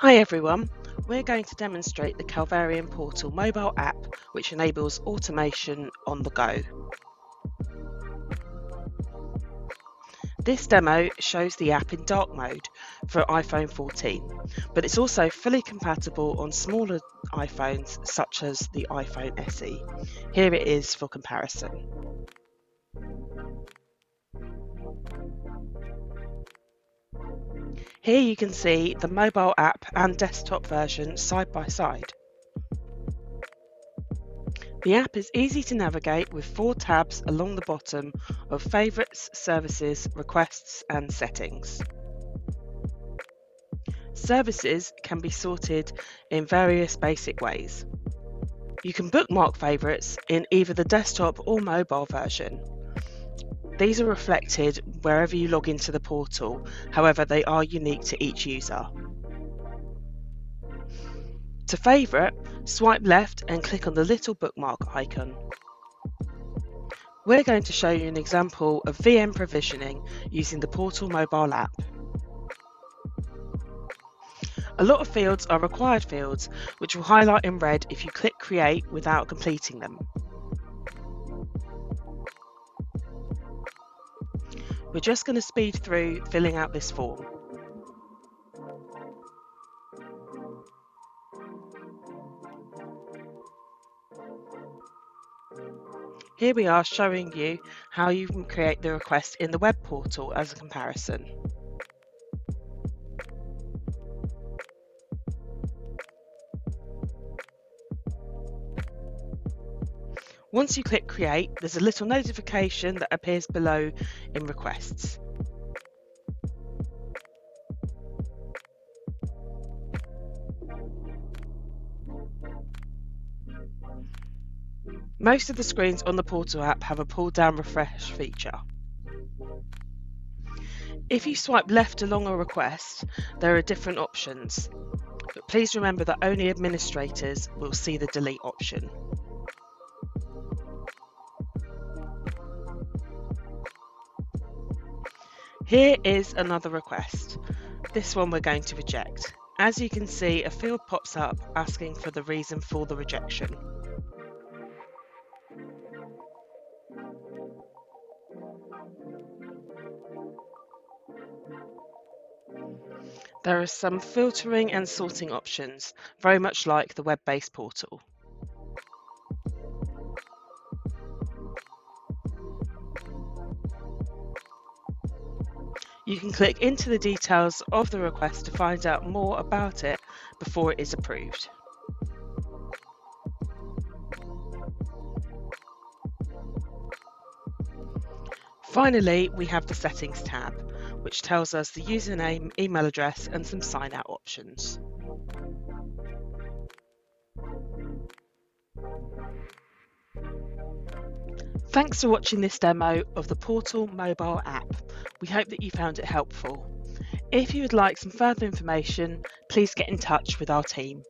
Hi everyone, we're going to demonstrate the Kelverion Portal mobile app which enables automation on the go. This demo shows the app in dark mode for iPhone 14, but it's also fully compatible on smaller iPhones such as the iPhone SE. Here it is for comparison. Here you can see the mobile app and desktop version side by side. The app is easy to navigate with four tabs along the bottom of Favourites, Services, Requests and Settings. Services can be sorted in various basic ways. You can bookmark favourites in either the desktop or mobile version. These are reflected wherever you log into the portal, however, they are unique to each user. To favourite, swipe left and click on the little bookmark icon. We're going to show you an example of VM provisioning using the Portal mobile app. A lot of fields are required fields, which will highlight in red if you click Create without completing them. We're just going to speed through filling out this form. Here we are showing you how you can create the request in the web portal as a comparison. Once you click create, there's a little notification that appears below in requests. Most of the screens on the Portal app have a pull down refresh feature. If you swipe left along a request, there are different options, but please remember that only administrators will see the delete option. Here is another request. This one we're going to reject. As you can see, a field pops up asking for the reason for the rejection. There are some filtering and sorting options, very much like the web-based portal. You can click into the details of the request to find out more about it before it is approved. Finally, we have the Settings tab, which tells us the username, email address and some sign out options. Thanks for watching this demo of the Portal mobile app. We hope that you found it helpful. If you would like some further information, please get in touch with our team.